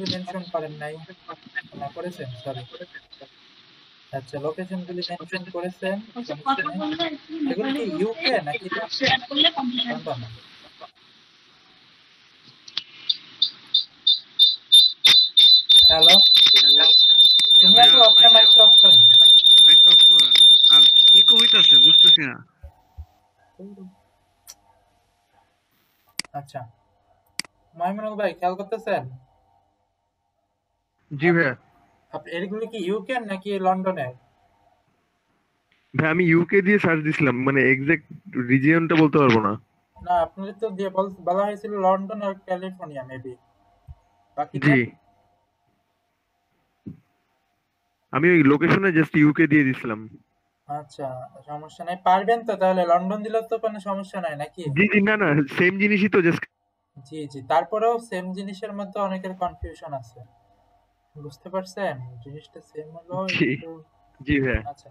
গুলি মেনশন করেন নাই না করেছেন? সরি আচ্ছা লোকেশন গুলি মেনশন করেছেন। এগুলো কি ইউকে নাকি? লন্ডন হ্যালো তুমি একটু আপনার মাইকটা অফ করেন। মাইকটা অফ করেন? আর ইকো হইতাছে বুঝতেছি না। আচ্ছা। মাইমুনুল ভাই খেয়াল করতেছেন? জি ভাইয়া। আপনি এগুলো কি ইউকে নাকি লন্ডনের? ভাই আমি ইউকে দিয়ে সার্চ দিছিলাম মানে এক্সাক্ট রিজিয়নটা বলতে পারব না। না আপনাদের তো দিয়ে বল- বলা হয়েছিল লন্ডন আর ক্যালিফোর্নিয়া মেবি বাকি জি। আমি ওই লোকেশনে জাস্ট ইউকে দিয়ে দিছিলাম। আচ্ছা সমস্যা নাই। পারবেন তো তাহলে লন্ডন দিলে তো কোনো সমস্যা নাই নাকি? জি জি না না সেম জিনিসই তো জাস্ট জি জি তারপরেও সেম জিনিসের মধ্যে অনেকের কনফিউশন আছে। বুঝতে পারছেন? জিনিসটা সেম হলো জি। ভাইয়া। আচ্ছা।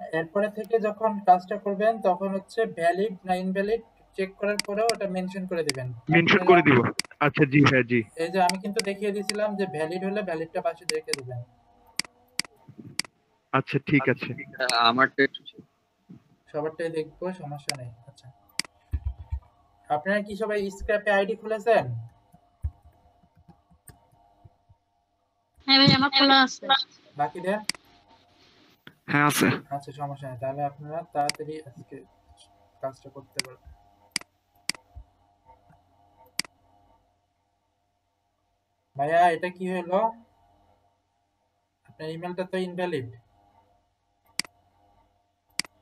এরপরে থেকে যখন কাজটা করবেন তখন হচ্ছে ভ্যালিড না ইনভ্যালিড চেক করার পরেও ওটা মেনশন করে দিবেন। মেনশন করে দিব। আচ্ছা জি ভাইয়া জি। এই যে আমি কিন্তু দেখিয়ে দিয়েছিলাম যে ভ্যালিড হলে ভ্যালিডটা পাশে রেখে দিবেন। আচ্ছা ঠিক আছে। আমারটা একটু সবারটাই দেখব সমস্যা নেই। আচ্ছা। আপনারা কি সবাই স্ক্র্যাপে আইডি খুলেছেন? হ্যাঁ ভাই আমার খোলা আছে। বাকিদের হ্যাঁ আছে। আচ্ছা সমস্যা নেই। তাহলে আপনারা তাড়াতাড়ি আজকে কাজটা করতে পারবেন ভাইয়া এটা কি হলো? আপনার ইমেলটা তো ইনভ্যালিড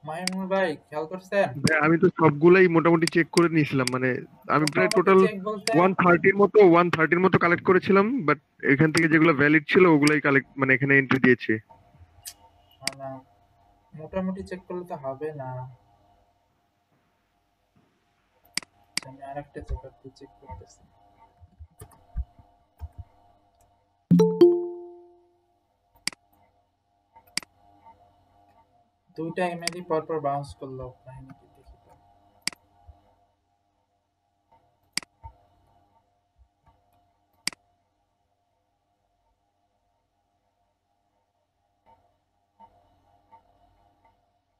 মাহিমুল ভাই খেয়াল করছেন? আমি তো সবগুলাই মোটামুটি চেক করে নিয়েছিলাম মানে আমি প্রায় টোটাল চেক বলতে ওয়ান থার্টির মতো ওয়ান থার্টির মতো কালেক্ট করেছিলাম বাট এখান থেকে যেগুলো ভ্যালিড ছিল ওগুলাই কালেক্ট মানে এখানে এন্ট্রি দিয়েছি। না, মোটামুটি চেক করলে তো হবে না। আমি আরেকটা চেক করতেছি। দুইটা ইমেলই পরপর বাউন্স করল কাহিনী কি দেখি।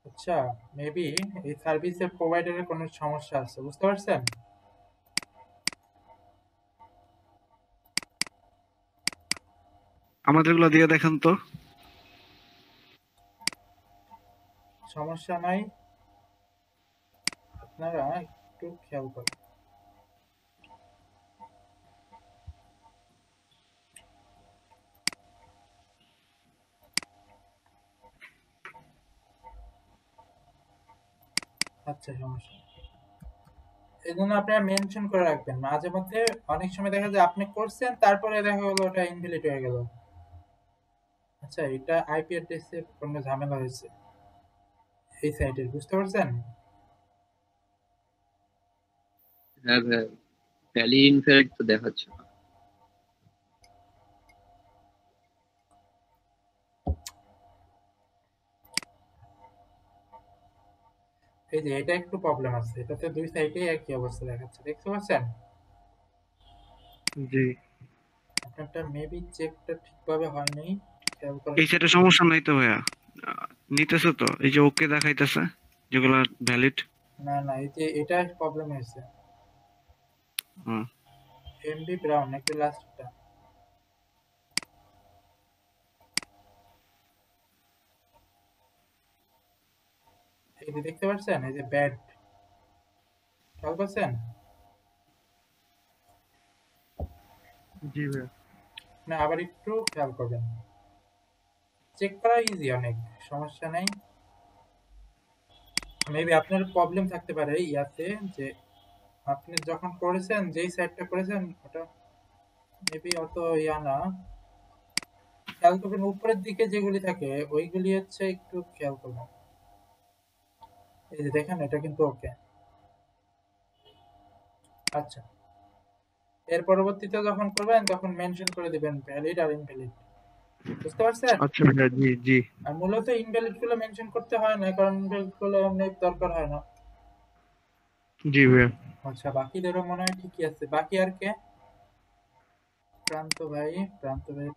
আচ্ছা মেবি এই সার্ভিসের প্রোভাইডারের কোনো সমস্যা আছে, বুঝতে পারছেন? আমাদেরগুলো দিয়ে দেখেন তো। সমস্যা নাই। আপনারা একটু খেয়াল করুন। আচ্ছা সমস্যা। এই জন্য আপনারা মেনশন করে রাখবেন মাঝে মধ্যে অনেক সময় দেখা যায় আপনি করছেন, তারপরে দেখা গেলো ওটা ইনভ্যালিড হয়ে গেল। আচ্ছা এটা আইপি অ্যাড্রেসে কোনো ঝামেলা হয়েছে? এই সাইটের বুঝতে পারছেন? হ্যাঁ ভাই ভ্যালি ইনফ্যাক্ট তো দেখাচ্ছে। না এই যে এটা একটু প্রবলেম আছে এটাতে দুই সাইডে একই অবস্থা দেখাচ্ছে দেখতে পাচ্ছেন? জি। আপনারটা মেবি চেকটা ঠিকভাবে হয়নি। এই সেটা সমস্যা নাই তো ভাইয়া। নিতেছে তো? এই যে ওকে দেখাইতেছে যেগুলো ভ্যালিড না না এই যে এটা প্রবলেম হয়েছে। হুম। এমবি ব্রাউন একটু লাস্টটা এই যে দেখতে পাচ্ছেন? এই যে ব্যাড খেয়াল করছেন? জি ভাই না আবার একটু খেয়াল করবেন। চেক করা ইজি অনেক, সমস্যা নাই। মেবি আপনার প্রবলেম থাকতে পারে ইয়াতে যে আপনি যখন করেছেন, যেই সাইডটা করেছেন, ওটা মেবি অত ইয়া না। খেয়াল করবেন, উপরের দিকে যেগুলি থাকে, ওইগুলি হচ্ছে একটু খেয়াল করবেন। এই যে দেখেন, এটা কিন্তু ওকে আচ্ছা। এর পরবর্তীতে যখন করবেন, তখন মেনশন করে দিবেন ভ্যালিড আর ইনভ্যালিড বুঝতে পারছেন? আচ্ছা ভাইয়া জি জি। আর মূলত ইনভ্যালিডগুলো মেনশন করতে হয় না কারণ ইনভ্যালিডগুলো এমনি দরকার হয় না। জি ভাইয়া। আচ্ছা বাকিদেরও মনে হয় ঠিকই আছে। বাকি আর কে? প্রান্ত ভাই প্রান্ত ভাই।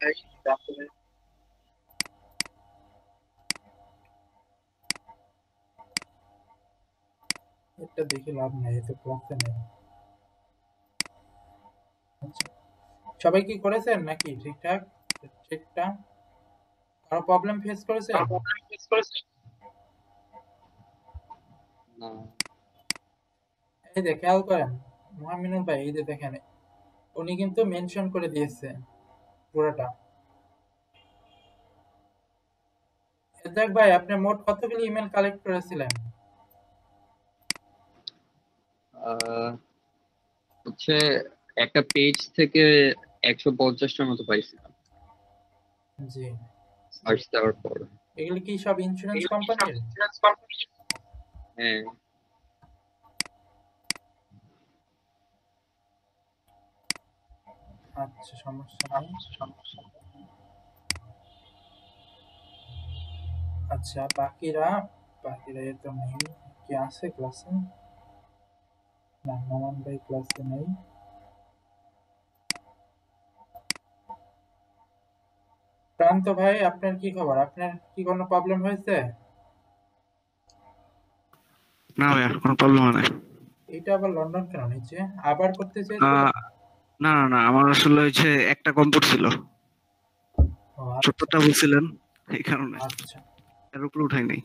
এটা দেখে লাভ নাই এতে নেই। আচ্ছা। সবাই কি করেছেন নাকি ঠিকঠাক? কারও প্রবলেম ফেস করেছেন না। এই যে খেয়াল করেন মহামিনুল ভাই এই যে দেখেন উনি কিন্তু মেনশন করে দিয়েছে পুরোটা। দেখ ভাই আপনি মোট কতগুলি ইমেল কালেক্ট করেছিলেন? হচ্ছে একটা পেজ থেকে একশো পঞ্চাশটার মতো পাইছিলাম। জি। সার্চ দেওয়ার পর। এগুলি কি সব ইন্স্যুরেন্স কোম্পানির হ্যাঁ। আচ্ছা সমস্যা নেই। আচ্ছা বাকিরা? বাকিরা এ তো নেই। কি আছে ক্লাসে না মামান ভাই ক্লাসে নেই। প্রান্ত ভাই আপনার কি খবর? আপনার কি কোনো প্রবলেম হয়েছে? না ভাইয়া কোনো প্রবলেম হয় না এটা আবার লন্ডন কেন নিচে আবার করতে আহ, না না না আমার আসলে হচ্ছে একটা কম্পিউটার ছিল। ও, আচ্ছা, বলছিলেন এই কারণে। আচ্ছা। এর উপরে উঠাই নাই।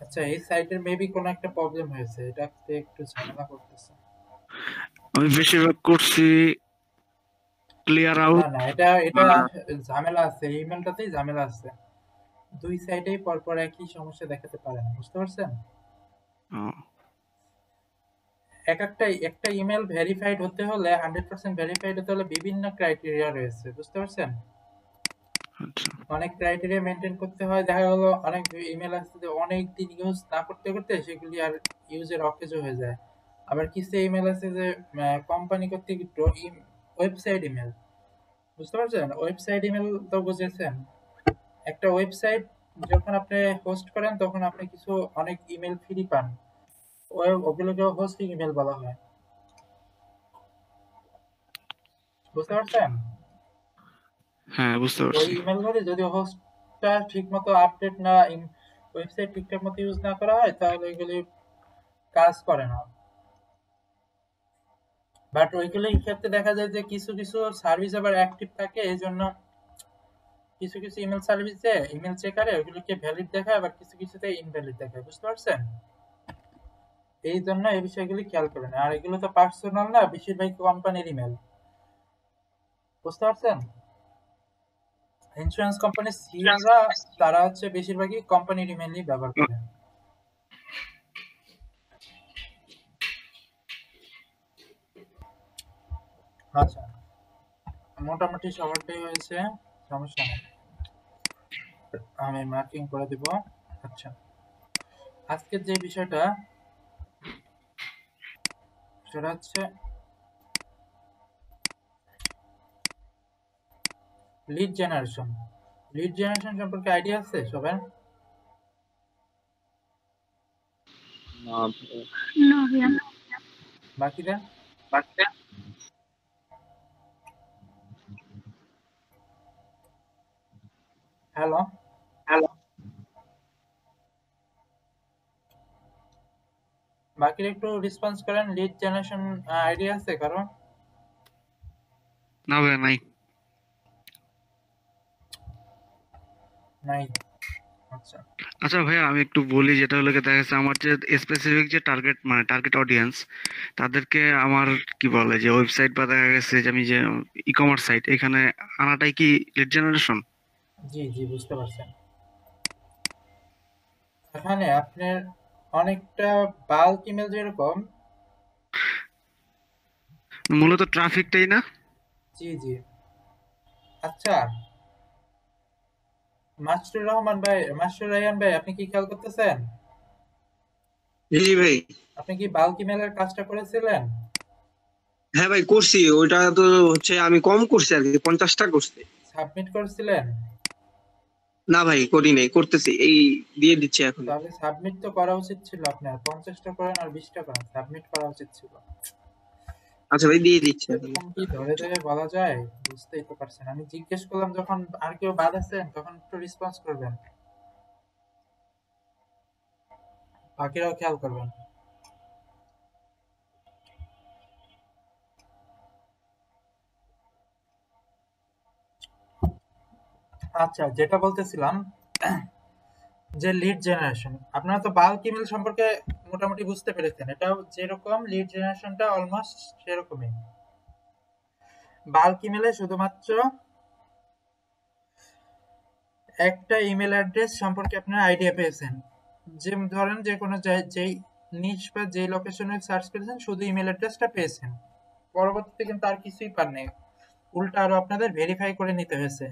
আচ্ছা এই সাইটের মেবি কোনো একটা প্রবলেম হয়েছে। এটাতে একটু ঝামেলা করতেছে। আমি বেশিরভাগ করছি ক্লিয়ার আউট না এটা এটা ঝামেলা আছে ইমেলটাতেই ঝামেলা আছে। দুই সাইডেই পরপর একই সমস্যা দেখাতে পারে না বুঝতে পারছেন? এক একটা একটা ইমেল ভেরিফাইড হতে হলে হান্ড্রেড পার্সেন্ট ভেরিফাইড হতে হলে বিভিন্ন ক্রাইটেরিয়া রয়েছে বুঝতে পারছেন? আচ্ছা। অনেক ক্রাইটেরিয়া মেনটেন করতে হয় দেখা গেলো অনেক ইমেল আছে যে অনেক দিন ইউজ না করতে করতে সেগুলি আর ইউজের অকেজো হয়ে যায়। আবার কিছু ইমেল আছে যে কোম্পানি কর্তৃক ওয়েবসাইট ইমেল বুঝতে পারছেন? ওয়েবসাইট ইমেল তো বুঝেছেন। একটা ওয়েবসাইট যখন আপনি হোস্ট করেন তখন আপনি কিছু অনেক ইমেল ফ্রি পান। ওগুলোকে হোস্টিং ইমেল বলা হয়। বুঝতে পারছেন? হ্যাঁ বুঝতে ওই পারছি। যদি হোস্টটা ঠিকমতো আপডেট না ওয়েবসাইট ঠিকঠাক মতো ইউজ না করা হয় তাহলে এগুলি কাজ করে না। বাট ওইগুলির ক্ষেত্রে দেখা যায় যে কিছু কিছু সার্ভিস আবার অ্যাক্টিভ থাকে এই জন্য কিছু কিছু ইমেল সার্ভিসে ইমেল চেকারে ওইগুলিকে ভ্যালিড দেখায়, আবার কিছু কিছুতে ইনভ্যালিড দেখায়, বুঝতে পারছেন? এই জন্য এই বিষয়গুলি খেয়াল করেন। আর এগুলো তো পার্সোনাল না, বেশিরভাগ কোম্পানির ইমেল বুঝতে পারছেন? ইন্স্যুরেন্স কোম্পানির সিএলরা তারা হচ্ছে বেশিরভাগই কোম্পানির ইমেলই ব্যবহার করে। আচ্ছা। মোটামুটি সবারটাই হয়েছে সমস্যা নেই। আমি মার্কিং করে দিব। আচ্ছা। আজকের যে বিষয়টা সেটা হচ্ছে লিড জেনারেশন লিড জেনারেশন সম্পর্কে আইডিয়া আছে সবার? না ভাই। বাকিরা? হ্যালো হ্যালো বাকিরা একটু রেসপন্স করেন লিড জেনারেশন আইডিয়া আছে কারও? না ভাইয়া নাই। নাই। আচ্ছা। আচ্ছা ভাইয়া আমি একটু বলি যেটা হলো দেখা যাচ্ছে আমার যে স্পেসিফিক যে টার্গেট মানে টার্গেট অডিয়েন্স তাদেরকে আমার কি বলে যে ওয়েবসাইট বা দেখা গেছে যে আমি যে ই কমার্স সাইট এখানে আনাটাই কি লিড জেনারেশন জি জি বুঝতে পারছেন। এখানে আপনার অনেকটা বাল্ক ইমেল যেরকম। মূলত ট্রাফিকটাই না? জি জি। আচ্ছা। মাস্টার রহমান ভাই মাস্টার রায়ান ভাই আপনি কি খেয়াল করতেছেন? জি ভাই। আপনি কি বাল্ক ইমেলের কাজটা করেছিলেন? হ্যাঁ ভাই করছি। ওইটা তো হচ্ছে আমি কম করছি আর কি পঞ্চাশটা করছি। সাবমিট করেছিলেন? না ভাই করি নাই করতেছি এই দিয়ে দিচ্ছি এখন তাহলে সাবমিট তো করা উচিত ছিল আপনার পঞ্চাশটা করেন আর বিশটা করেন সাবমিট করা উচিত ছিল। আচ্ছা ভাই দিয়ে দিচ্ছি কি ধরে ধরে বলা যায়? বুঝতেই তো পারছেন। আমি জিজ্ঞেস করলাম যখন আর কেউ বাদ আছেন তখন একটু রেসপন্স করবেন। বাকিরাও খেয়াল করবেন। আচ্ছা যেটা বলতেছিলাম, যে লিড জেনারেশন আপনারা তো বাল্ক ইমেল সম্পর্কে মোটামুটি বুঝতে পেরেছেন, এটাও যেরকম লিড জেনারেশনটা অলমোস্ট সেরকমই। বাল্ক ইমেলে শুধুমাত্র একটা ইমেল অ্যাড্রেস সম্পর্কে আপনারা আইডিয়া পেয়েছেন। যে ধরেন যে কোনো যেই নিচ বা যেই লোকেশনে সার্চ করেছেন, শুধু ইমেল অ্যাড্রেসটা পেয়েছেন। পরবর্তীতে কিন্তু আর কিছুই পাননি। উল্টা আরও আপনাদের ভেরিফাই করে নিতে হয়েছে।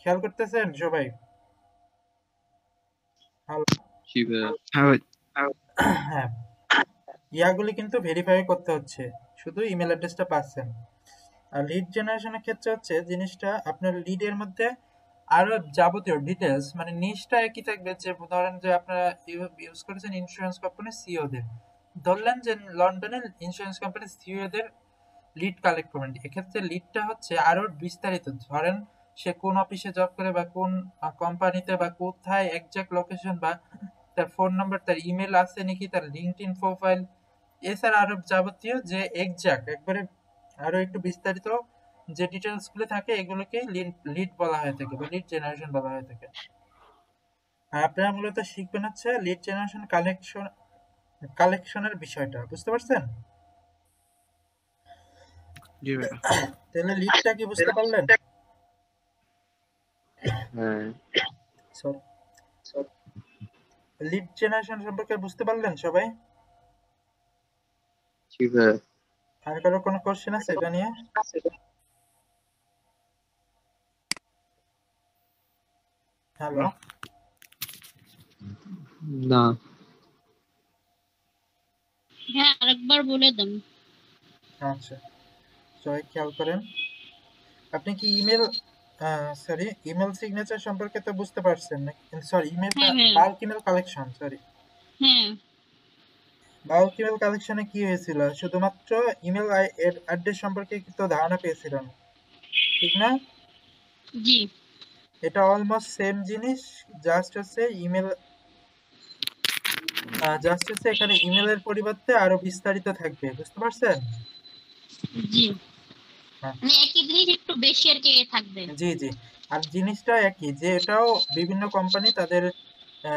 খেয়াল করতেছেন সবাই হ্যাঁ হ্যাঁ। ইয়াগুলি কিন্তু ভেরিফাই করতে হচ্ছে শুধু ইমেল অ্যাড্রেসটা পাচ্ছেন। আর লিড জেনারেশনের ক্ষেত্রে হচ্ছে জিনিসটা আপনার লিডের মধ্যে আরও যাবতীয় ডিটেলস মানে নিচটা একই থাকবে যে ধরেন যে আপনারা ইউজ করেছেন ইন্স্যুরেন্স কোম্পানির সিও দের ধরলেন যে লন্ডনের ইন্স্যুরেন্স কোম্পানির সিও দের লিড কালেক্ট করবেন। এক্ষেত্রে লিডটা হচ্ছে আরও বিস্তারিত। ধরেন সে কোন অফিসে জব করে বা কোন কোম্পানিতে বা কোথায় একজ্যাক্ট লোকেশন বা তার ফোন নাম্বার তার ইমেল আছে নাকি তার লিঙ্কডইন প্রোফাইল এছাড়া আরও যাবতীয় যে একজ্যাক্ট একবারে আরও একটু বিস্তারিত যে ডিটেলসগুলো থাকে এগুলোকে লিড বলা হয়ে থাকে বা লিড জেনারেশন বলা হয়ে থাকে। আর আপনারা মূলত শিখবেন হচ্ছে লিড জেনারেশন কালেকশন কালেকশনের বিষয়টা বুঝতে পারছেন? জি ভাই। তাহলে লিডটা কি বুঝতে পারলেন? লিড জেনারেশন সম্পর্কে বুঝতে পারলেন সবাই? জি ভাইয়া আর কারও কোনো কোশ্চেন আছে এটা নিয়ে? হ্যালো না। হ্যাঁ আরেকবার বলে দেন। আচ্ছা। সবাই খেয়াল করেন। আপনি কি ইমেল সরি ইমেল সিগনেচার সম্পর্কে তো বুঝতে পারছেন sorry email. Bulk email collection sorry bulk email কালেকশনে কি হয়েছিল? শুধুমাত্র ইমেল অ্যাড্রেস সম্পর্কে তো ধারণা পেয়েছিলেন ঠিক না? জি। এটা অলমোস্ট সেম জিনিস জাস্ট হচ্ছে ইমেল জাস্ট হচ্ছে এখানে ইমেলের পরিবর্তে আরও বিস্তারিত থাকবে। বুঝতে পারছেন? জি। মানে একই জিনিস একটু বেশি আর কি থাকবে। জি জি। আর জিনিসটা একই যে এটাও বিভিন্ন কোম্পানি তাদের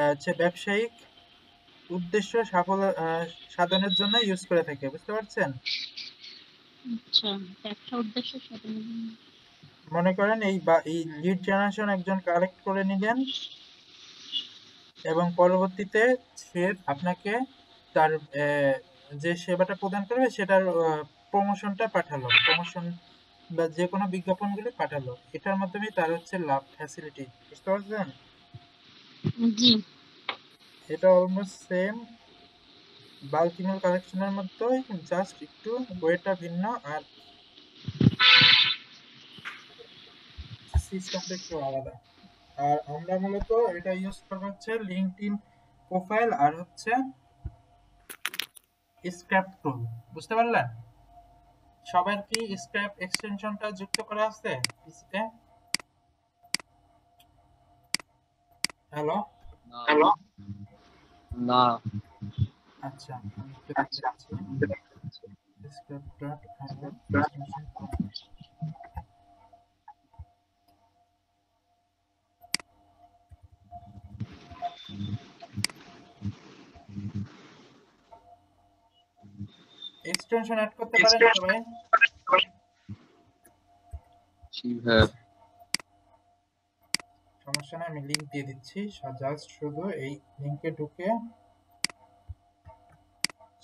হচ্ছে ব্যবসায়িক উদ্দেশ্য সাফল্য আহ, সাধনের জন্য ইউজ করে থাকে বুঝতে পারছেন? আচ্ছা ব্যবসা উদ্দেশ্য সাথে মনে করেন এই এই লিড জেনারেশন একজন কালেক্ট করে নিলেন এবং পরবর্তীতে সে আপনাকে তার যে সেবাটা প্রদান করবে সেটার প্রমোশনটা পাঠালো। প্রমোশন বা যে কোনো বিজ্ঞাপনগুলি পাঠালো এটার মাধ্যমে তার হচ্ছে লাভ ফ্যাসিলিটি বুঝতে পারছেন? জি। এটা অলমোস্ট সেম বাল্ক ইমেল কালেকশনের মতোই জাস্ট একটু ওয়েটা ভিন্ন আর সিস্টেমটা একটু আলাদা। আর আমরা মূলত এটা ইউজ করব হচ্ছে লিঙ্কডইন প্রোফাইল আর হচ্ছে স্ক্র্যাপ টুল বুঝতে পারলেন? সবার কি স্ক্র্যাপ এক্সটেনশনটা যুক্ত করা আছে পিসিতে হ্যালো হ্যালো না। আচ্ছা আমি একটু দেখাচ্ছি এক্সটেনশন অ্যাড করতে পারেন সবাই। সমস্যা নাই আমি লিংক দিয়ে দিচ্ছি। জাস্ট শুধু এই লিংকে ঢুকে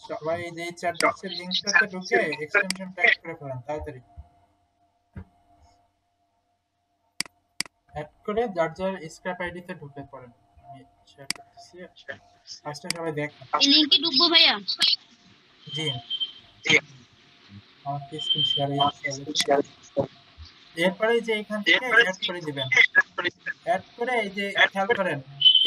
সবাই যে চ্যাট বক্সের লিংকটাতে ঢুকে এক্সটেনশন অ্যাড করে ফেলেন তাড়াতাড়ি। অ্যাড করে যার যার স্ক্র্যাপ আইডিতে ঢুকে পড়েন। আমি শেয়ার করতেছি। ফার্স্টে সবাই দেখ এই লিংকে ঢুকবো ভাইয়া? জি। আমাকে স্ক্রিন শেয়ারে এরপরে যে এখান থেকে অ্যাড করে দিবেন। অ্যাড করে এই যে খেয়াল করেন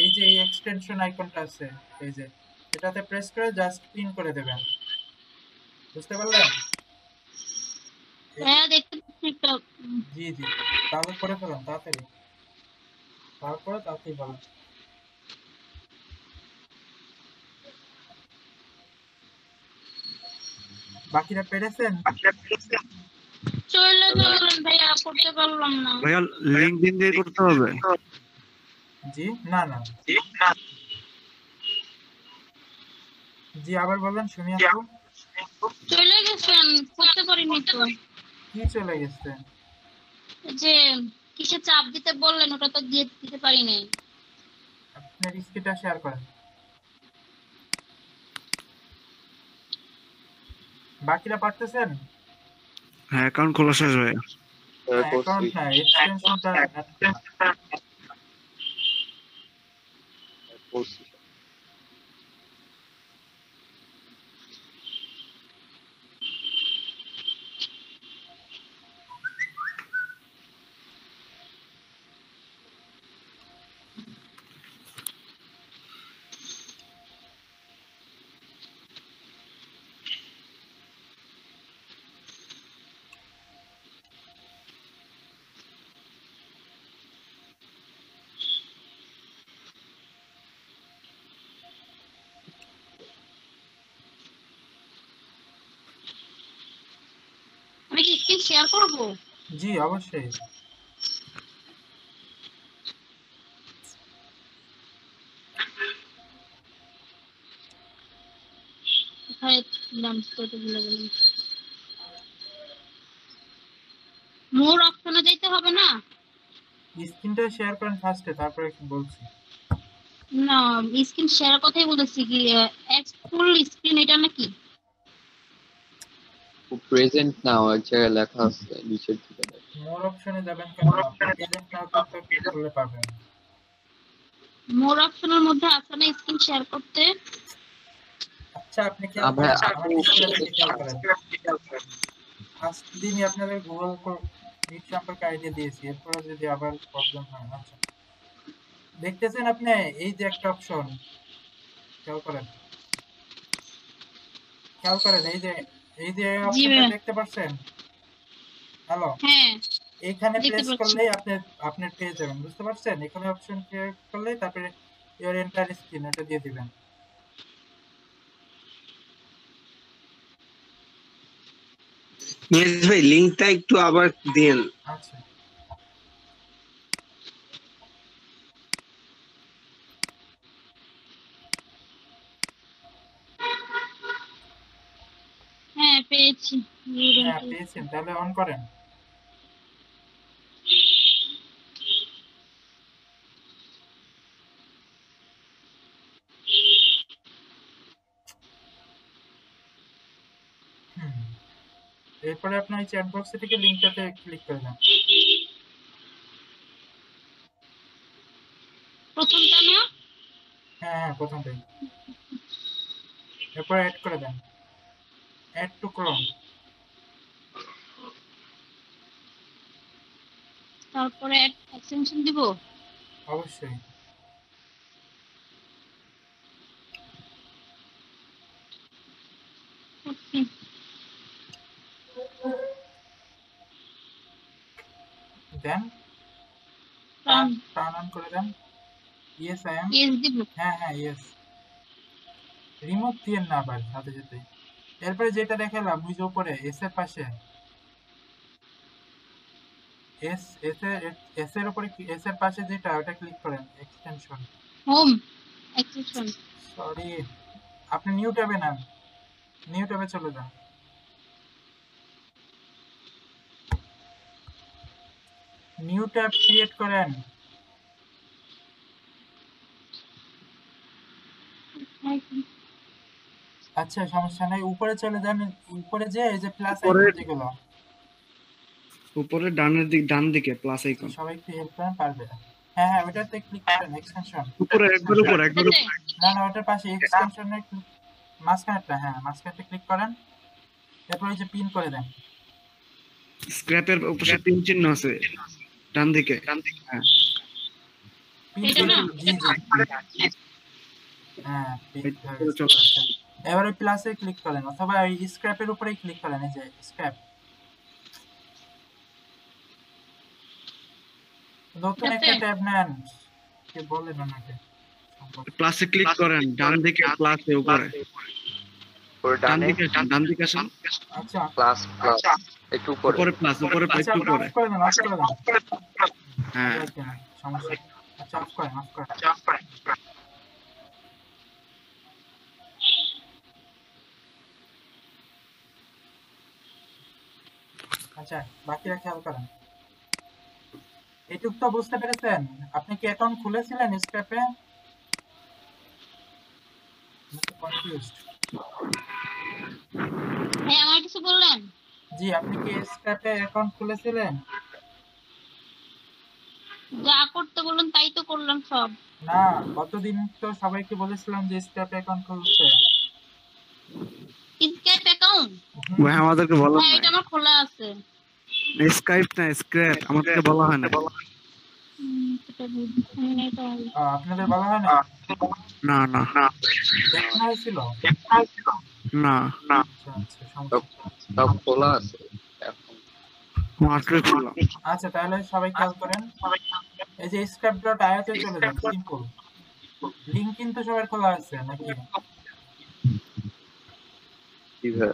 এই যে এই এক্সটেনশন আইকনটা আছে এই যে এটাতে প্রেস করে জাস্ট পিন করে দেবেন। বুঝতে পারলেন? হ্যাঁ দেখতে জি জি তাহলে করে ফেলুন তাড়াতাড়ি। তারপরে তাড়াতাড়ি বলেন বাকিরা পেরেছেন? চলে গেলেন ভাইয়া করতে পারলাম না। ভাইয়া লিঙ্কডিন দিয়ে করতে হবে? জি না না। জি আবার বলেন শুনি আপু। চলে গেছেন করতে পারিনি তো। কি চলে গেছে? যে কিসে চাপ দিতে বললেন ওটা তো দিয়ে দিতে পারি নাই আপনার স্ক্রিনটা শেয়ার করেন। বাকিরা পারতেছেন? হ্যাঁ অ্যাকাউন্ট খোলা শেষ ভাইয়া অ্যাকাউন্ট না এক্সটেনশনটা আমি কি স্ক্রিন শেয়ার করব? জি অবশ্যই। গেলাম। মোর অপশনে যাইতে হবে না? স্ক্রিনটা শেয়ার করেন ফার্স্টে তারপরে কি বলছি। না স্ক্রিন শেয়ার কথাই বলেছি কি ফুল স্ক্রিন এটা নাকি? প্রেজেন্ট নাও এক জায়গায় লেখা আছে নিচের দিকে। মোর অপশনে যাবেন কেন? প্রেজেন্ট নাও তো ক্লিক করলে পাবেন। মোর অপশনের মধ্যে আছে না স্ক্রিন শেয়ার করতে? আচ্ছা আপনি কি করেন ফার্স্ট দিনই আপনাদের গুগল মিট সম্পর্কে আইডিয়া দিয়েছি। এরপরে যদি আবার প্রবলেম হয় আচ্ছা। দেখতেছেন আপনি? এই যে একটা অপশন খেয়াল করেন। খেয়াল করেন এই যে এই যে অপশনটা দেখতে পাচ্ছেন? হ্যালো হ্যাঁ এখানে প্রেস করলেই আপনি আপনার পেয়ে যাবেন বুঝতে পারছেন? এখানে অপশন ক্লিক করলে তারপরে ইওর এন্টার স্ক্রিন এটা দিয়ে দিবেন। নিয়াজ ভাই লিংকটা একটু আবার দিন আচ্ছা। পেয়েছি। হ্যাঁ পেয়েছেন তাহলে অন করেন। এরপরে আপনার এই চ্যাট বক্সে থেকে লিঙ্কটাতে ক্লিক করে দেন প্রথমটা না? হ্যাঁ হ্যাঁ প্রথমটাই। এরপরে অ্যাড করে দেন। অ্যাড টু ক্রোম তারপরে এক্সটেনশন দিব? অবশ্যই। Okay then turn turn on করে দেন। ইয়েস আই এম ইয়েস দিব। হ্যাঁ হ্যাঁ ইয়েস রিমুভ দিয়েন না আবার সাথে সাথে এরপরে যেটা দেখালাম ওই যে উপরে এস এর পাশে। এস এস এর এস এর উপরে এস এর পাশে যেটা ওটা ক্লিক করেন এক্সটেনশন হোম এক্সটেনশন সরি আপনি নিউ ট্যাবে নেন। নিউ ট্যাবে চলে যান। নিউ ট্যাব ক্রিয়েট করেন। আচ্ছা সমস্যা নাই। উপরে চলে যান উপরে যে এই যে প্লাস উপরে- যেগুলো উপরে ডানের দিক ডান দিকে প্লাস আইকন সবাই একটু হেল্প করেন পারবে। হ্যাঁ হ্যাঁ ওটাতে ক্লিক করেন এক্সটেনশন উপরে একবার উপর একবার উপর। না না ওটার পাশে এক্সটেনশনে মাঝখানেরটা হ্যাঁ মাঝখানেরটা ক্লিক করেন। তারপর এই যে পিন করে দেন। স্ক্র্যাপের উপরে তিন চিহ্ন আছে। ডান দিকে। ডান দিকে। হ্যাঁ। এটা না? জি জি হ্যাঁ এবারে প্লাসে ক্লিক করেন অথবা এই স্ক্র্যাপের উপরেই ক্লিক করেন এই যে স্ক্র্যাপ নতুন একটা ট্যাব নেন। কে বলেন ওনাকে প্লাসে ক্লিক করেন ডান দিকে প্লাসে উপরে। ডান দিকে ডান। দিকে আসেন আচ্ছা। প্লাস প্লাস একটু উপরে। উপরে প্লাস উপরে আচ্ছা একটু উপরে। হ্যাঁ। সমস্যা আচ্ছা অফ করেন অফ করেন। আচ্ছা বাকিরা খেয়াল করেন এটুক তো বুঝতে পেরেছেন? আপনি কি অ্যাকাউন্ট খুলেছিলেন স্ক্র্যাপে হ্যাঁ আমার কিছু বললেন? জি আপনি কি স্ক্র্যাপে অ্যাকাউন্ট খুলেছিলেন? যা করতে বললেন তাই তো করলাম সব। না গতদিন তো সবাইকে বলেছিলাম যে স্ক্র্যাপে অ্যাকাউন্ট খুলতে। স্ক্যাপ অ্যাকাউন্ট ভাই আমাদেরকে বলা হ্যাঁ এটা আমার খোলা আছে। স্কাইপ না স্ক্র্যাপ আমাদেরকে বলা হয় না। আপনাদের বলা হয় আচ্ছা আচ্ছা। সব খোলা আছে আচ্ছা তাহলে সবাই খেয়াল করেন। এই যে স্ক্র্যাপ ডট আয়াতে চলে যান সিম্পল লিংক কিন্তু সবার খোলা আছে নাকি? ভাই?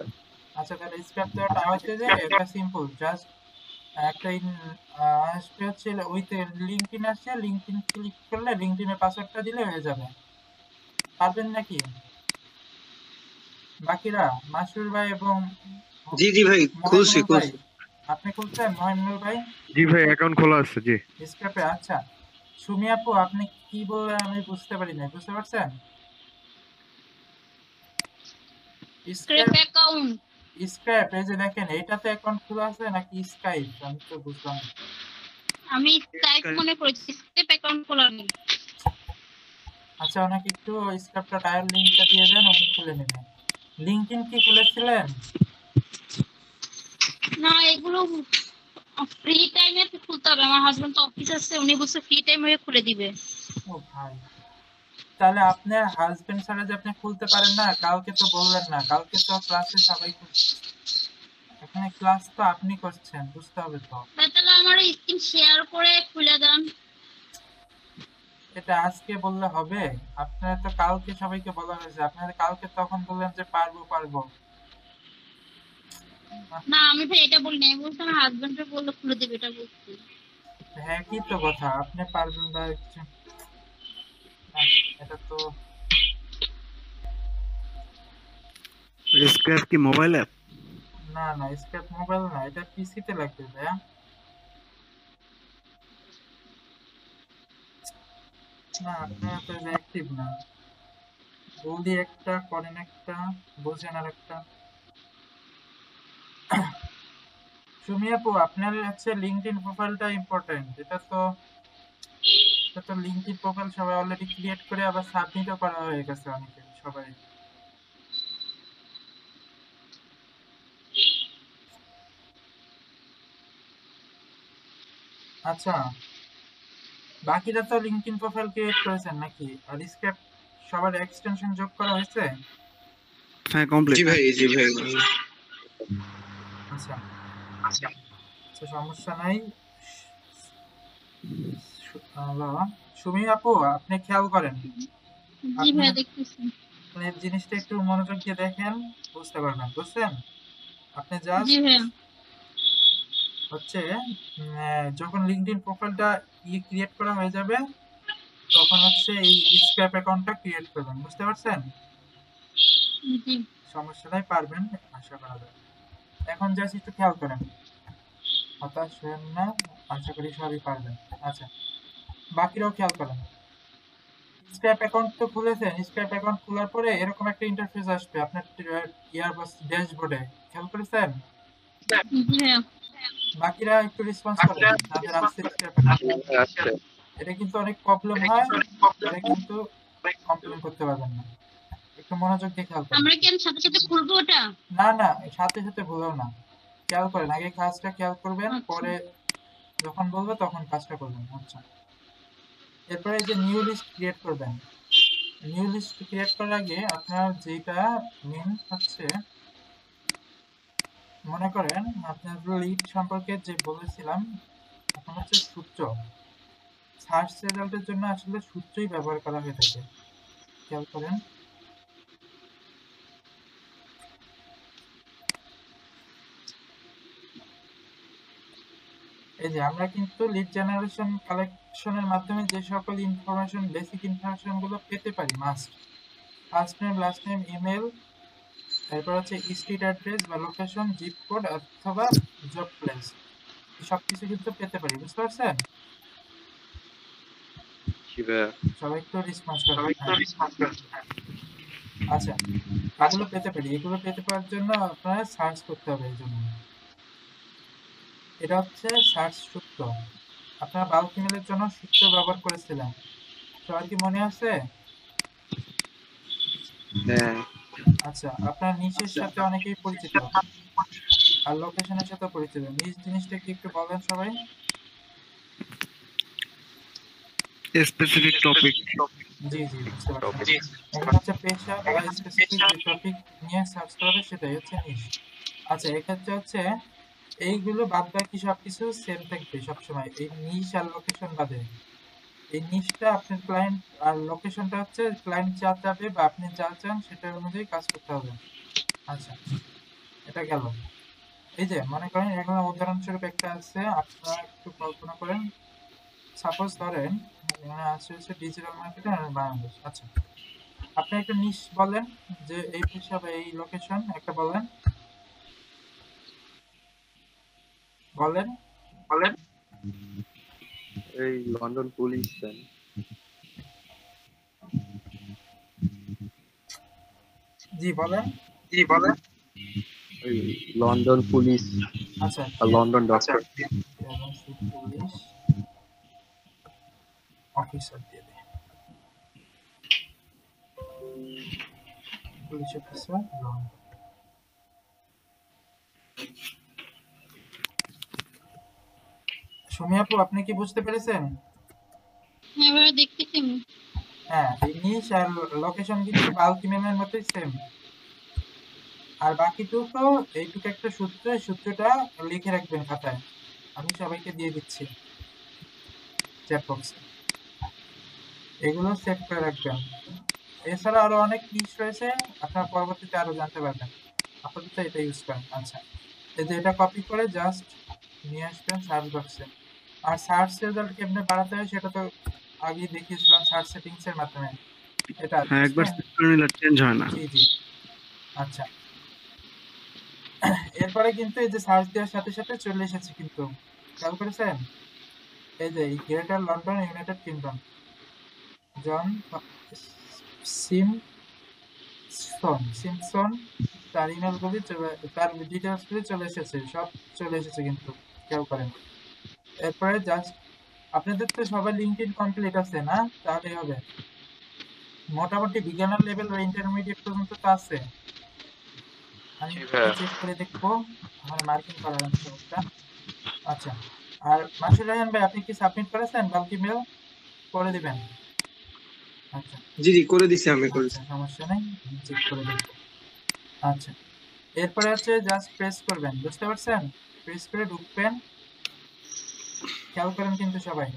আচ্ছা তাহলে স্ক্র্যাপ ডট আয়াতে যে এটা সিম্পল জাস্ট একটা ইন- আসবে হচ্ছে ওইতে লিঙ্কডিন আসছে লিঙ্কডিন ক্লিক করলে লিঙ্কডিনের পাসওয়ার্ডটা দিলে হয়ে যাবে। পারবেন নাকি? বাকিরা মাসুর ভাই এবং জি জি ভাই খুলছি খুলছি। আপনি খুলছেন মহিনুর ভাই? জি ভাই অ্যাকাউন্ট খোলা আছে জি। স্ক্র্যাপে আচ্ছা। সুমি আপু আপনি কি বললেন আমি বুঝতে পারি না বুঝতে পারছেন? স্ক্র্যাপ অ্যাকাউন্ট স্ক্র্যাপ এই যে দেখেন এইটাতে অ্যাকাউন্ট খোলা আছে নাকি স্কাইপ আমি তো বুঝলাম। আমি স্কাইপ মনে করেছি স্ক্র্যাপ অ্যাকাউন্ট খোলা নেই। আচ্ছা ওনাকে একটু স্ক্র্যাপটা টায়ার লিঙ্কটা দিয়ে দেন উনি খুলে নেবেন লিঙ্কইন কি খুলেছিলেন? না এগুলো ফ্রি টাইমে খুলতে হবে। আমার হাজবেন্ড তো অফিস আছে উনি বলছে ফ্রি টাইম হয়ে খুলে দিবে। ও ভাই। তাহলে আপনার হাজবেন্ড ছাড়া যে আপনি খুলতে পারেন না কালকে তো বললেন না। কালকে তো ক্লাসে সবাই খুলছে। এখানে ক্লাস তো আপনি করছেন বুঝতে হবে তো। তাহলে আমার স্ক্রিন শেয়ার করে খুলে দেন। এটা আজকে বললে হবে। আপনারা তো কালকে সবাইকে বলা হয়েছে। আপনারা কালকে তখন বললেন যে পারব পারব। না আমি ভাই এটা বলি না আমি বলছি আমার হাজবেন্ডের বললে খুলে দিবে এটা বলছি। হ্যাঁ কি তো কথা। আপনি পারবেন বা কিছু না, এটা তো স্ক্র্যাপ কি মোবাইল অ্যাপ না না স্ক্র্যাপ মোবাইল না এটা পিসিতে লাগবে ভাইয়া না আপনারা তো অ্যাক্টিভ না বলদি একটা করেন একটা বোঝেন আর একটা সুমি আপু আপনার হচ্ছে লিঙ্কডইন প্রোফাইলটা ইম্পর্টেন্ট এটা তো এটা তো লিঙ্কডইন প্রোফাইল সবাই অলরেডি ক্রিয়েট করে আবার সাবমিটও করা হয়ে গেছে অনেকে সবাই। আচ্ছা বাকিরা তো লিঙ্কডইন প্রোফাইল ক্রিয়েট করেছেন নাকি? আর স্ক্র্যাপ সবার এক্সটেনশন যোগ করা হয়েছে? হ্যাঁ কমপ্লিট জি ভাই জি ভাই। আচ্ছা। আচ্ছা সমস্যা নাই। হ্যালো সুমি আপু আপনি খেয়াল করেন। জি ভাই দেখতেছি। আপনি জিনিসটা একটু মনোযোগ দিয়ে দেখেন বুঝতে পারবেন বুঝছেন? আপনি জাস্ট জি ভাই হচ্ছে যখন লিঙ্কডইন প্রোফাইলটা ই ক্রিয়েট করা হয়ে যাবে তখন হচ্ছে এই স্ক্র্যাপ অ্যাকাউন্টটা ক্রিয়েট করবেন বুঝতে পারছেন? জি। সমস্যা নাই পারবেন আশা করা যায়। এখন জাস্ট একটু খেয়াল করেন। হতাশ হবেন না। আশা করি সবই পারবেন। আচ্ছা বাকিরাও খেয়াল করেন। স্ক্র্যাপ অ্যাকাউন্ট তো খুলেছেন স্ক্র্যাপ অ্যাকাউন্ট খোলার পরে এরকম একটা ইন্টারফেস আসবে আপনার ইয়ারবাস ড্যাশবোর্ডে খেয়াল করেছেন? জি বাকিরা একটু রেসপন্স করেন তাদের আসছে স্ক্র্যাপ অ্যাকাউন্ট এটা কিন্তু অনেক প্রবলেম হয় এটা কিন্তু কমপ্লেন করতে পারবেন না। একটু মনোযোগ দিয়ে খেয়াল করেন। আমরা কি আমি সাথে সাথে খুলবো ওটা? না না সাথে সাথে ভুলেও না। খেয়াল করেন আগে কাজটা খেয়াল করবেন আচ্ছা। পরে যখন বলব তখন কাজটা করবেন আচ্ছা এরপরে যে নিউ লিস্ট ক্রিয়েট করবেন নিউ লিস্ট ক্রিয়েট করার আগে আপনার যেটা মেন হচ্ছে, মনে করেন আপনার লিড সম্পর্কে যে বলেছিলাম, এখন হচ্ছে সূত্র। সার্চ রেজাল্টের জন্য আসলে সূত্রই ব্যবহার করা হয়ে থাকে। খেয়াল করেন। এই যে আমরা কিন্তু লিড জেনারেশন কালেকশনের মাধ্যমে যে সকল ইনফরমেশন বেসিক ইনফরমেশনগুলো পেতে পারি must first name last name email তারপর হচ্ছে স্ট্রিট অ্যাড্রেস বা লোকেশন জিপ কোড অথবা জব প্লেস সব কিছু কিন্তু পেতে পারি বুঝতে পারছেন? সবাই একটু রেসপন্স হ্যাঁ। আচ্ছা এগুলো পেতে পারি এগুলো পেতে পাওয়ার জন্য আপনারা সার্চ করতে হবে এই জন্য। এটা হচ্ছে সার্চ সূত্র আপনারা বাল্ক ইমেলের জন্য সূত্র ব্যবহার করেছিলেন। সবার কি মনে আছে? হ্যাঁ। আচ্ছা আপনার নিচের সাথে অনেকেই পরিচিত। আর লোকেশনের সাথে পরিচিত। নিচ জিনিসটা কি একটু বলেন সবাই? স্পেসিফিক টপিক জি জি পারছি। হচ্ছে পেশা বা স্পেসিফিক টপিক নিয়ে সার্চ করবে সেটাই হচ্ছে নিশ আচ্ছা এক্ষেত্রে হচ্ছে এইগুলো বাদ বাকি সবকিছু সেম থাকবে সবসময়। এই নিশ আর লোকেশন বাদে। এই নিশটা আপনার ক্লায়েন্ট আর লোকেশনটা হচ্ছে ক্লায়েন্ট যা চাবে বা আপনি যা চান সেটার অনুযায়ী কাজ করতে হবে। আচ্ছা এটা গেল। এই যে, মনে করেন এখানে উদাহরণস্বরূপ একটা আছে, আপনারা একটু কল্পনা করেন। সাপোজ ধরেন এখানে আছে হচ্ছে ডিজিটাল মার্কেটিং আর বাংলাদেশ। আচ্ছা আপনি একটা নিশ বলেন, যে এই পেশা বা এই লোকেশন একটা বলেন। বলেন বলেন। এই লন্ডন পুলিশ জি বলেন। জি বলেন। ওই লন্ডন পুলিশ আচ্ছা। লন্ডন ডক্টর পুলিশ অফিসার দিয়ে দে পুলিশ অফিসার সুমি আপু আপনি কি বুঝতে পেরেছেন? হ্যাঁ দেখতেছি হ্যাঁ এই আর লোকেশন কিন্তু বাল্ক ইমেলের মতোই সেম আর বাকিটুকু এইটুকু একটা সূত্র সূত্রটা লিখে রাখবেন খাতায়। আমি সবাইকে দিয়ে দিচ্ছি। চ্যাট বক্সে এগুলো সেভ করে রাখবেন। এছাড়া আরও অনেক নিশ রয়েছে আপনারা পরবর্তীতে আরও জানতে পারবেন। আপাতত এটা ইউজ করেন। আচ্ছা। এই যে এটা কপি করে জাস্ট নিয়ে আসবেন সার্চ বক্সে আর সার্চ রেজাল্ট কেমনে বাড়াতে হয় সেটা তো আগে দেখিয়েছিলাম সার্চ সেটিংস এর মাধ্যমে। এটা হ্যাঁ একবার set করে নিলে চেঞ্জ হয় না। জি জি। আচ্ছা। এরপরে কিন্তু এই যে সার্চ দেওয়ার সাথে সাথে চলে এসেছে কিন্তু। খেয়াল করেছেন? এই যে Greater London United Kingdom John Simson Simson তার ইমেল গুলি তার ডিটেলস গুলি চলে এসেছে সব চলে এসেছে কিন্তু। খেয়াল করেন। এরপরে জাস্ট আপনাদের তো সবার লিঙ্কড কমপ্লিট আছে না? তাহলেই হবে। মোটামুটি বিজ্ঞানের লেভেল বা ইন্টারমিডিয়েট পর্যন্ত তো আছে। আমি চেক করে দেখব। আমার মার্কিং করার সমস্যা আচ্ছা। আর মাসুর রায়হান ভাই আপনি কি সাবমিট করেছেন বাল্কি মেল করে দিবেন। আচ্ছা। জি জি করে দিছি আমি করেছি আচ্ছা, সমস্যা নেই। চেক করে দেখব। আচ্ছা। এরপরে হচ্ছে জাস্ট প্রেস করবেন। বুঝতে পারছেন? প্রেস করে ঢুকবেন। খেয়াল করেন কিন্তু সবাই।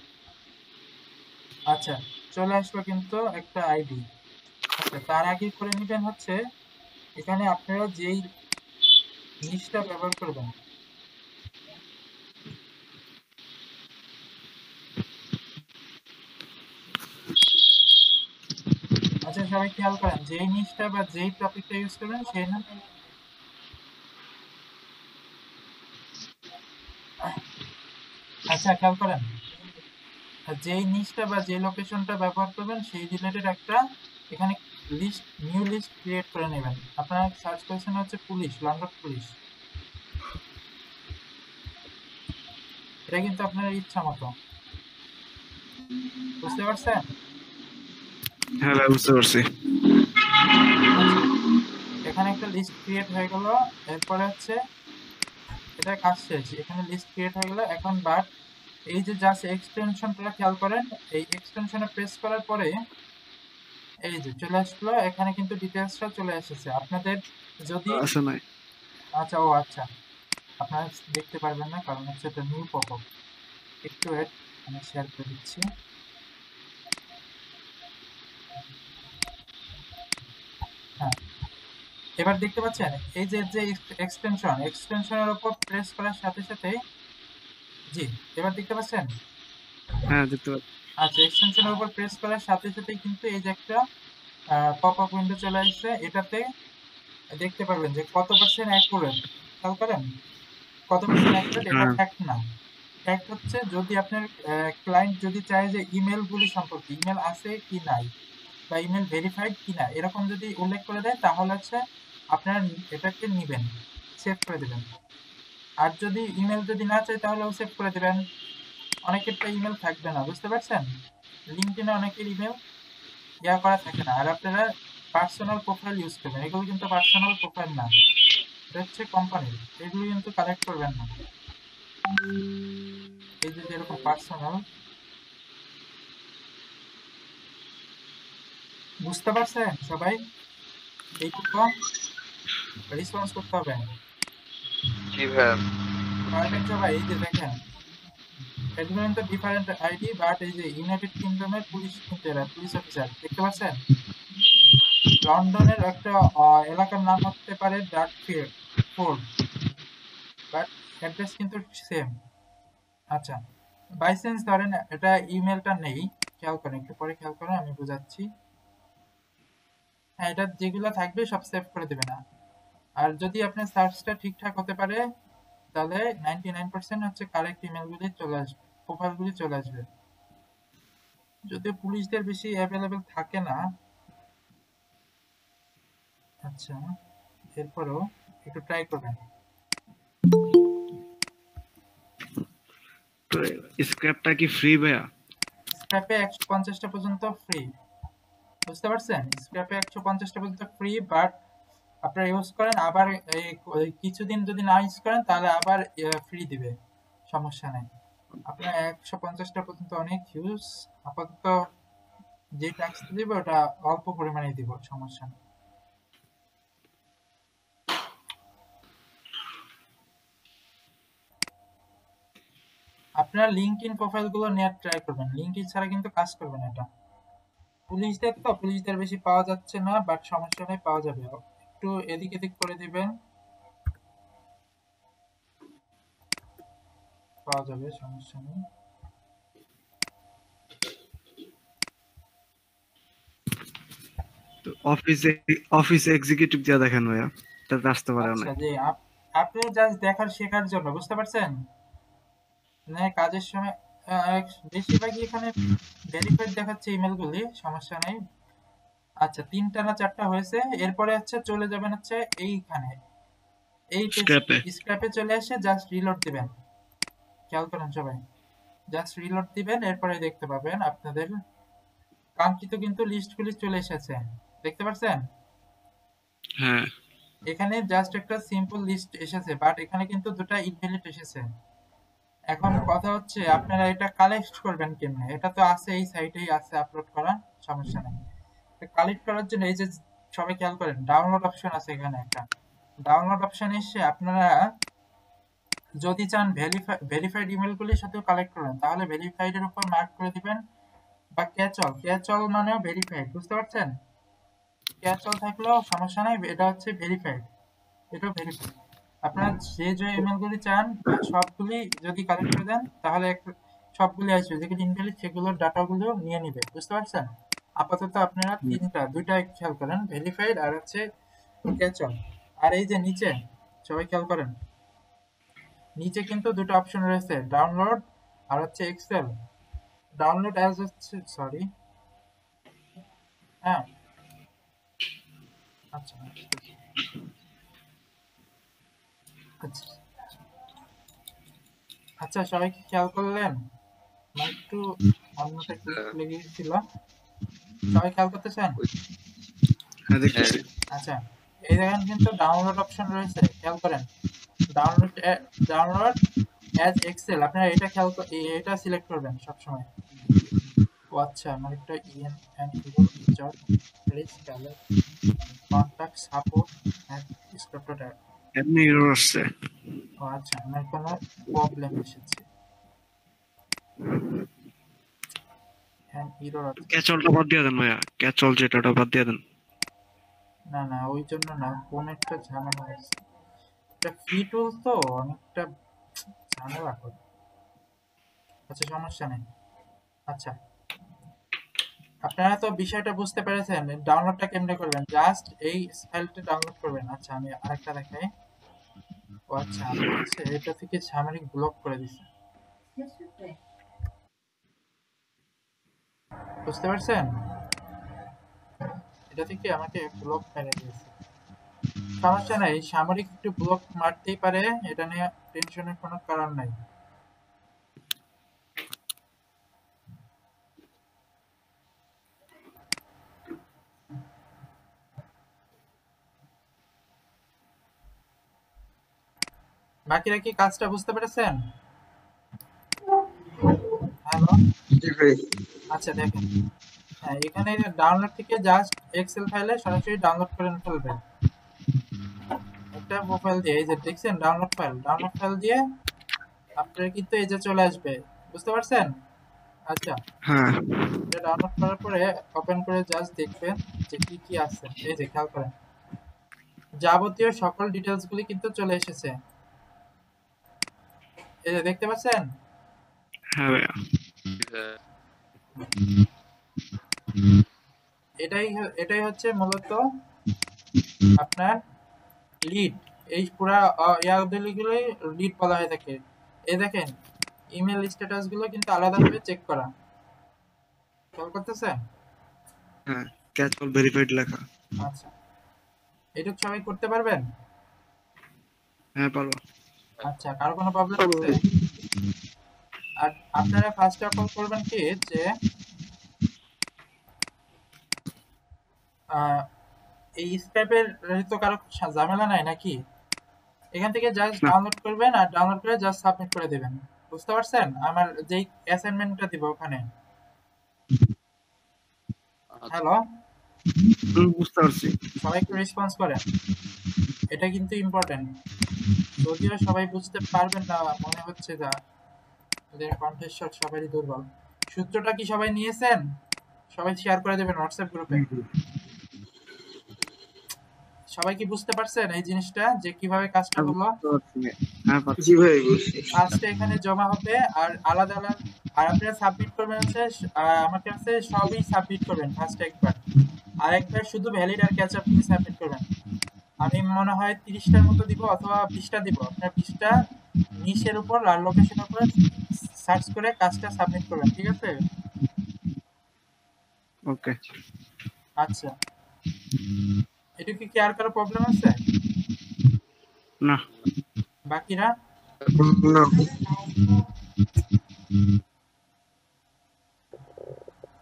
আচ্ছা চলে আসলো কিন্তু একটা আইডি আচ্ছা তার আগে করে নেবেন হচ্ছে, এখানে আপনারা যেই জিনিসটা ব্যবহার করবেন। আচ্ছা সবাই খেয়াল করেন, যেই নিচটা বা যেই টপিকটা ইউজ করবেন, সেই নাম আচ্ছা খেয়াল করেন। যেই নিচটা বা যে লোকেশনটা ব্যবহার করবেন সেই রিলেটেড একটা এখানে লিস্ট নিউ লিস্ট ক্রিয়েট করে নেবেন। আপনারা সার্চ করেছেন হচ্ছে পুলিশ লন্ডন পুলিশ এটা কিন্তু আপনার ইচ্ছা মতো। বুঝতে পারছেন? হ্যাঁ বুঝতে পারছি। এখানে একটা লিস্ট ক্রিয়েট হয়ে গেল। এরপরে হচ্ছে এটা কাজ শেষ। এখানে লিস্ট ক্রিয়েট হয়ে গেল। এখন বাট এই যে জাস্ট এক্সটেনশনটা খেয়াল করেন এই এক্সটেনশনে প্রেস করার পরে এই যে চলে আসলো এখানে কিন্তু ডিটেলসটা চলে এসেছে। আপনাদের যদি আছে নাই। আচ্ছা ও আচ্ছা। আপনারা দেখতে পারবেন না কারণ হচ্ছে এটা নিউ পপ আপ একটু ওয়েট আমি শেয়ার করে দিচ্ছি। হ্যাঁ। এবার দেখতে পাচ্ছেন এই যে যে এক্সটেনশন এক্সটেনশনের উপর প্রেস করার সাথে সাথে জি এবার দেখতে পাচ্ছেন? হ্যাঁ দেখতে পাচ্ছি। আচ্ছা এক্সটেনশনের উপর প্রেস করার সাথে সাথে কিন্তু এই যে একটা পপ আপ উইন্ডো চলে আসছে। এটাতে দেখতে পারবেন যে কত পার্সেন্ট অ্যাকুরেট খেয়াল করেন? কত পার্সেন্ট অ্যাকুরেট এটা। ফ্যাক্ট না। ফ্যাক্ট হচ্ছে যদি আপনার ক্লায়েন্ট যদি চায় যে ইমেলগুলি সম্পর্কে ইমেল আছে কি নাই বা ইমেল ভেরিফাইড কি না এরকম যদি উল্লেখ করে দেয় তাহলে হচ্ছে আপনারা এটাকে নেবেন সেভ করে দেবেন। আর যদি ইমেল যদি না চাই তাহলেও সেভ করে দেবেন। অনেকের তো ইমেল থাকবে না, বুঝতে পারছেন? লিঙ্কডিনে অনেকের ইমেল ইয়া করা থাকে না। আর আপনারা পার্সোনাল প্রোফাইল ইউজ করবেন। এগুলো কিন্তু পার্সোনাল প্রোফাইল না। হচ্ছে কোম্পানির এগুলো কিন্তু কালেক্ট করবেন না। এই যে যেরকম পার্সোনাল বুঝতে পারছেন সবাই? এইটুকু রেসপন্স করতে হবে। জি পাচ্ছেন? লন্ডনের একটা এলাকার নাম হতে পারে সেম আচ্ছা ধরেন, এটা ইমেলটা নেই, খেয়াল করেন, একটু পরে খেয়াল করেন, আমি বুঝাচ্ছি। হ্যাঁ এটা যেগুলো থাকবে, সব সেভ করে দেবে না। আর যদি আপনার সার্চটা ঠিকঠাক হতে পারে তাহলে নাইনটি নাইন পার্সেন্ট হচ্ছে কারেক্ট ইমেলগুলি চলে আসবে প্রোফাইলগুলি চলে আসবে। যদি পুলিশদের বেশি অ্যাভেলেবেল থাকে না আচ্ছা এরপরও একটু ট্রাই করবেন। স্ক্র্যাপটা কি ফ্রি ভাইয়া? স্ক্র্যাপে একশো পঞ্চাশটা পর্যন্ত ফ্রি বুঝতে পারছেন? স্ক্র্যাপে একশো পঞ্চাশটা পর্যন্ত ফ্রি বাট আপনারা ইউজ করেন, আবার এই কিছুদিন যদি না ইউজ করেন, তাহলে আবার ফ্রি দিবে। সমস্যা নেই। আপনার একশো পঞ্চাশটা পর্যন্ত অনেক ইউজ আপাতত যে ট্যাক্স দিবে, ওটা অল্প পরিমাণে দিব, সমস্যা নেই। আপনারা লিঙ্কড প্রোফাইলগুলো নেওয়ার ট্রাই করবেন। লিঙ্ক ইন ছাড়া কিন্তু কাজ করবে না এটা। পুলিশদের তো, পুলিশদের বেশি পাওয়া যাচ্ছে না বাট সমস্যা নেই, পাওয়া যাবে। একটু এদিক এদিক করে দিবেন পাওয়া যাবে সমস্যা নেই। তো অফিসে অফিস এক্সিকিউটিভ দিয়ে দেখেন ভাইয়া তাতে আসতে পারে না আচ্ছা যে আপ- আপনি জাস্ট দেখার শেখার জন্য বুঝতে পারছেন? মানে কাজের সময় বেশিরভাগই এখানে ভেরিফাইড দেখাচ্ছে ইমেলগুলি সমস্যা নেই। আচ্ছা তিনটা না চারটা হয়েছে। এরপরে হচ্ছে চলে যাবেন হচ্ছে এইখানে। এই Scrap-এ। স্ক্র্যাপে চলে এসে জাস্ট রিলোড দিবেন। খেয়াল করেন সবাই। জাস্ট রিলোড দিবেন এরপরে দেখতে পাবেন আপনাদের কাঙ্ক্ষিত কিন্তু লিস্টগুলি চলে এসেছে। দেখতে পাচ্ছেন হ্যাঁ। এখানে জাস্ট একটা সিম্পল লিস্ট এসেছে বাট এখানে কিন্তু দুটো ইনভ্যালিড এসেছে। এখন কথা হচ্ছে আপনারা এটা কালেক্ট করবেন কেমনে? এটা তো আছে এই সাইটেই আছে আপলোড করা সমস্যা নেই। কালেক্ট করার জন্য এই যে সবাই খেয়াল করেন ডাউনলোড অপশন আছে এখানে একটা। ডাউনলোড অপশন এসে আপনারা যদি চান ভেরিফাই ভেরিফাইড ইমেলগুলির সাথেও কালেক্ট করবেন তাহলে ভেরিফাইড এর উপর মার্ক করে দিবেন, বা ক্যাচল ক্যাচল মানেও ভেরিফাইড বুঝতে পারছেন? ক্যাচল থাকলেও সমস্যা নাই, এটা হচ্ছে ভেরিফাইড এটা ভেরিফাইড আপনারা যে যে ইমেলগুলি চান বা সবগুলি যদি কালেক্ট করে দেন, তাহলে সবগুলি আসবে। যেগুলি ইনভ্যালিড সেগুলোর ডাটাগুলো নিয়ে নিবে, বুঝতে পারছেন? আপাতত আপনারা তিনটা দুইটা খেয়াল করেন ভেরিফাইড আর হচ্ছে ক্যাচল আর এই যে নিচে সবাই খেয়াল করেন। নিচে কিন্তু দুটো অপশন রয়েছে ডাউনলোড আর হচ্ছে এক্সেল ডাউনলোড অ্যাজ হচ্ছে সরি হ্যাঁ। আচ্ছা। আচ্ছা। আচ্ছা সবাই কি খেয়াল করলেন? একটু অন্যটা একটু লেগে গেছিল। সবাই খেয়াল করতেছেন হ্যাঁ দেখতেছি আচ্ছা এই দেখেন কিন্তু ডাউনলোড অপশন রয়েছে খেয়াল করেন। ডাউনলোড ডাউনলোড অ্যাজ এক্সেল আপনারা এটা খেয়াল এটা সিলেক্ট করবেন সবসময়। ও আচ্ছা আমার একটা EN and your feature rich colour contact support and scripted এমনি এরর আসছে। ও আচ্ছা আমার কোনো প্রবলেম এসেছে। ক্যাচলটা বাদ দিয়ে দেন ভাইয়া। ক্যাচল যেটা ওটা বাদ দিয়ে দেন। না না ওই জন্য না কোন একটা ঝামেলা হয়েছে। এটা ফ্রি টুল তো অনেকটা ঝামেলা করে। আচ্ছা সমস্যা নেই। আচ্ছা। আপনারা তো বিষয়টা বুঝতে পেরেছেন ডাউনলোডটা কেমনে করবেন? জাস্ট এই ফাইলটা ডাউনলোড করবেন। আচ্ছা আমি আরেকটা দেখাই। ও আচ্ছা এটা থেকে সামরিক ব্লক করে দিছি। বুঝতে পারছেন? এটা থেকে আমাকে ব্লক মেরে দিয়েছে। সমস্যা নাই, সামরিক একটু ব্লক মারতেই পারে, এটা নিয়ে টেনশনের কোনো কারণ নাই। বাকিরা কি কাজটা বুঝতে পেরেছেন? হ্যালো জি ভাই আচ্ছা দেখেন। হ্যাঁ এখানে ডাউনলোড থেকে জাস্ট এক্সেল ফাইলে সরাসরি ডাউনলোড করে ফেলবেন একটা প্রোফাইল দিয়ে এই যে দেখছেন ডাউনলোড ফাইল ডাউনলোড ফাইল দিয়ে আপনার কিন্তু এই যে চলে আসবে। বুঝতে পারছেন? আচ্ছা। হ্যাঁ। এটা ডাউনলোড করার পরে ওপেন করে জাস্ট দেখবেন যে কি কি আছে। এই যে খেয়াল করেন। যাবতীয় সকল ডিটেলস গুলি কিন্তু চলে এসেছে। এই যে দেখতে পাচ্ছেন? হ্যাঁ ভাইয়া। এটাই এটাই হচ্ছে মূলত আপনার লিড এই পুরা ইয়াগুলোই লিড বলা হয়ে থাকে। এই দেখেন ইমেল স্ট্যাটাসগুলো কিন্তু আলাদাভাবে চেক করা। খেয়াল করতেছেন হ্যাঁ ক্যাচল ভেরিফাইড লেখা। আচ্ছা। এটুকু সবাই করতে পারবেন? হ্যাঁ পারব। আচ্ছা কারও কোনো প্রবলেম আছে? আর আপনারা ফার্স্ট অফ অল করবেন কি যে এই স্ক্র্যাপের তো কারও ঝামেলা নাই নাকি? এখান থেকে জাস্ট ডাউনলোড করবেন আর ডাউনলোড করে জাস্ট সাবমিট করে দেবেন। বুঝতে পারছেন? আমার যেই অ্যাসাইনমেন্টটা দিব ওখানে। হ্যালো বুঝতে পারছি। সবাই একটু রেসপন্স করেন। এটা কিন্তু ইম্পর্টেন্ট যদিও সবাই বুঝতে পারবেন না মনে হচ্ছে যা ওদের কণ্ঠস্বর সবারই দুর্বল। সূত্রটা কি সবাই নিয়েছেন? সবাই শেয়ার করে দেবেন হোয়াটসঅ্যাপ গ্রুপে সবাই কি বুঝতে পারছেন এই জিনিসটা? যে কীভাবে কাজটা হলো? হ্যাঁ জি ভাই বুঝছি? ফার্স্টে এখানে জমা হবে আর আলাদা আলাদা। আর আপনারা সাবমিট করবেন হচ্ছে আমার কাছে সবই সাবমিট করবেন ফার্স্ট একবার। আর একবার শুধু ভ্যালিড আর ক্যাচ আপ নিয়ে সাবমিট করবেন। আমি মনে হয় তিরিশটার মতো দিব অথবা বিশটা দিব। আপনার বিশটা নিচের উপর আর লোকেশনের উপর সার্চ করে কাজটা সাবমিট করবেন ঠিক আছে? ওকে। আচ্ছা। এটা কি আর কারও প্রবলেম আছে? না। বাকিরা? না।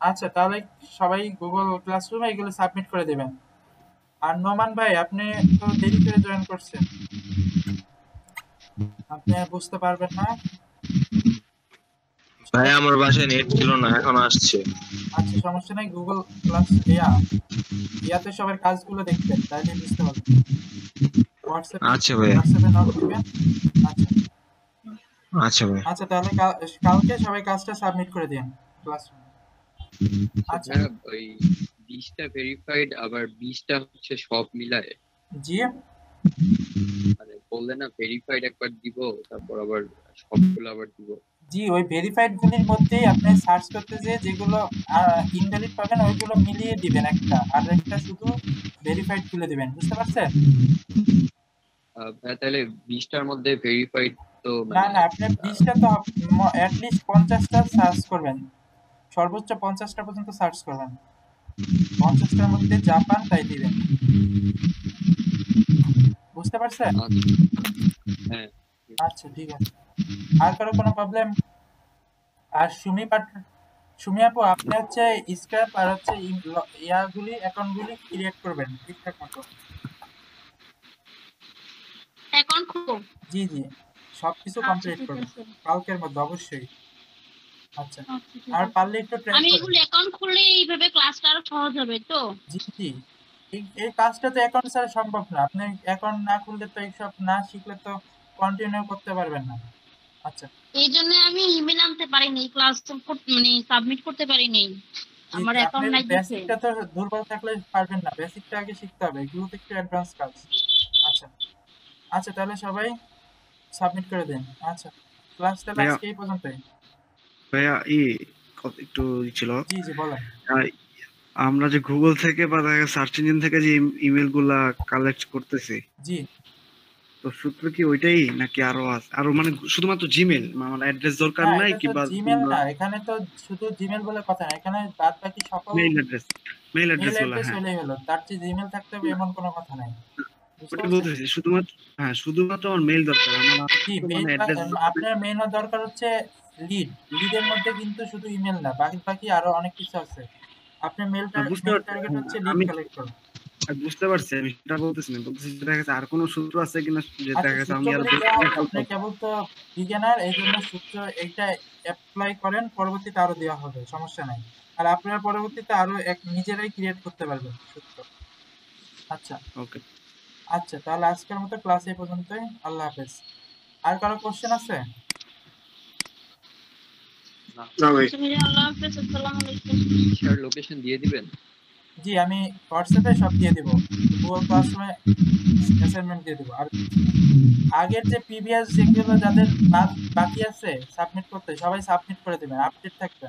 আচ্ছা তাহলে সবাই গুগল ক্লাসরুমে এগুলো সাবমিট করে দেবেন। আর নোমান ভাই আপনি তো দেরি করে জয়েন করছেন। আপনি আর বুঝতে পারবেন না। ভাই আমার বাসায় নেট ছিল না এখন আসছে। আচ্ছা সমস্যা নাই গুগল ক্লাস ইয়া ইয়াতে সবার কাজগুলো দেখবেন তাইলে বুঝতে পারবেন। হোয়াটসঅ্যাপ আচ্ছা ভাইয়া। হোয়াটসঅ্যাপে দিবেন। আচ্ছা। আচ্ছা ভাই আচ্ছা তাহলে কালকে সবাই কাজটা সাবমিট করে দিন ক্লাসরুমে আচ্ছা। ওই বিশটা ভেরিফাইড আবার বিশটা হচ্ছে সব মিলায়। জি মানে বললে না ভেরিফাইড একবার দিব তারপর আবার সবগুলো আবার দিব। জি ওই ভেরিফাইড গুলির মধ্যেই আপনি সার্চ করতে যে যেগুলো ইনভ্যালিড পাবেন ওইগুলো মিলিয়ে দিবেন একটা। আর একটা শুধু ভেরিফাইড তুলে দিবেন বুঝতে পারছেন? ভাইয়া তাহলে বিশটার মধ্যে ভেরিফাইড তো না মানে না আপনি বিশটা তো অ্যাটলিস্ট পঞ্চাশটা সার্চ করবেন। সর্বোচ্চ পঞ্চাশটা পর্যন্ত সার্চ করবেন। পঞ্চাশটার মধ্যে জাপান তাই দিবেন। বুঝতে পারছেন? আচ্ছা, হ্যাঁ। আচ্ছা ঠিক আছে। আর কারও কোনো প্রবলেম আর সুমি পাট সুমি আপু আপনি হচ্ছে স্ক্র্যাপ আর হচ্ছে ইয়াগুলি অ্যাকাউন্টগুলি ক্রিয়েট করবেন ঠিকঠাক মতো। অ্যাকাউন্ট খুব জি জি সবকিছু আচ্ছা, কমপ্লিট করবেন কালকের মধ্যে অবশ্যই। আচ্ছা আচ্ছা, আর পারলে একটু আমি এগুলো অ্যাকাউন্ট খুললে এইভাবে ক্লাসটা আরও সহজ হবে তো? জি জি। এই- এই কাজটা তো অ্যাকাউন্ট ছাড়া সম্ভব না। আপনি অ্যাকাউন্ট না খুললে তো এইসব না শিখলে তো কন্টিনিউ করতে পারবেন না। আচ্ছা। এই জন্য আমি ইমেল আনতে পারিনি ক্লাস মানে সাবমিট করতে পারিনি। আমার অ্যাকাউন্ট নাই বেসিকটা তো দুর্বল থাকলে পারবেন না বেসিকটা আগে শিখতে হবে এগুলো তো একটু অ্যাডভান্স কাজ। আচ্ছা। আচ্ছা তাহলে সবাই সাবমিট করে দিন। আচ্ছা ক্লাস তাহলে ভাইয়া। আজকে এই পর্যন্তই। ভাইয়া ই একটু ছিল। জি জি বলেন। আমরা যে গুগল থেকে বা সার্চ ইঞ্জিন থেকে যে ইমেলগুলা কালেক্ট করতেছি জি। তো সূত্র কি ওইটাই নাকি আরও আছে? আরও মানে শুধুমাত্র জিমেল আমার অ্যাড্রেস দরকার নাই এটা কি তো বা জিমেল না এখানে তো শুধু জিমেল বলে কথা না এখানে বাদ বাকি সকল মেইল অ্যাড্রেস মেইল অ্যাড্রেস হ্যাঁ। তার চেয়ে জিমেল থাকতে হবে এমন কোনো কথা নাই। ওটা বলতেছি শুধুমাত্র হ্যাঁ শুধুমাত্র আমার মেইল দরকার আমার মেইল আপনার মেইন দরকার হচ্ছে লিড লিডের মধ্যে কিন্তু শুধু ইমেল না বাকি বাকি আরও অনেক কিছু আছে। আপনার হ্যাঁ, পারছি। টার্গেট হচ্ছে লিড আমি- কালেক্ট করা বুঝতে পারছি আমি সেটা বলতেছি না। বলতেছি দেখা গেছে আর কোনো সূত্র আছে কিনা যে আচ্ছা দেখা গেছে আমি আর কেবল তো বিজ্ঞানার এই জন্য সূত্র এইটা অ্যাপ্লাই করেন পরবর্তীতে আরও দেওয়া হবে সমস্যা নাই। আর আপনারা পরবর্তীতে আরও এক নিজেরাই ক্রিয়েট করতে পারবেন সূত্র। আচ্ছা। ওকে। আচ্ছা তাহলে আজকের মতো ক্লাস এই পর্যন্তই আল্লাহ হাফেজ। আর কারও কোশ্চেন আছে? না। ভাই আচ্ছা আল্লাহ হাফেজ আসসালামু আলাইকুম। স্যার লোকেশন দিয়ে দিবেন? জি, আমি হোয়াটসঅ্যাপে সব দিয়ে দেবো। গুগল ক্লাসরুমে অ্যাসাইনমেন্ট দিয়ে দেবো। আর আগের যে প্রিভিয়াস যেগুলো যাদের বাকি আছে সাবমিট করতে, সবাই সাবমিট করে দেবেন আপডেট থাকবে।